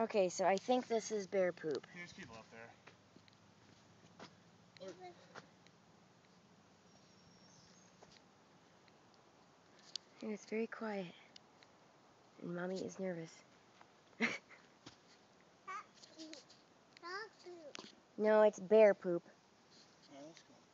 Okay, so I think this is bear poop. There's people up there. And it's very quiet. And mommy is nervous. no, it's bear poop.